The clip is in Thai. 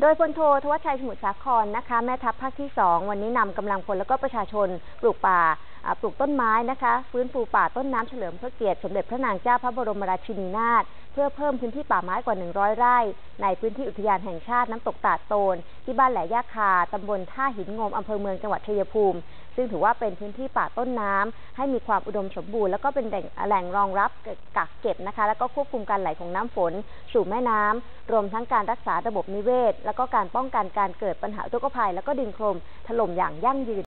โดยพลโททวัชชัยสมุทรสาครนะคะแม่ทัพภาคที่ 2 วันนี้นำกำลังพลและก็ประชาชนปลูกป่า ปลูกต้นไม้นะคะ ฟื้นฟูป่าต้นน้ำเฉลิมพระเกียรติสมเด็จพระนางเจ้าพระบรมราชินีนาถเพื่อเพิ่มพื้นที่ป่าไม้กว่า 100 ไร่ ในพื้นที่อุทยานแห่งชาติน้ำตกตาดโตน ที่บ้านแหลยาคาตำบลท่าหินงมอำเภอเมืองจังหวัดชัยภูมิ ซึ่งถือว่าเป็นพื้นที่ป่าต้นน้ำให้มีความอุดมสมบูรณ์แล้วก็เป็นแหล่งแหล่งรองรับกักเก็บนะคะ แล้วก็ควบคุมการไหลของน้ำฝน สู่แม่น้ำรวมทั้งการรักษาระบบนิเวศ แล้วก็การป้องกันการเกิดปัญหาอุทกภัย แล้วก็ดินโคลนถล่มอย่างยั่งยืน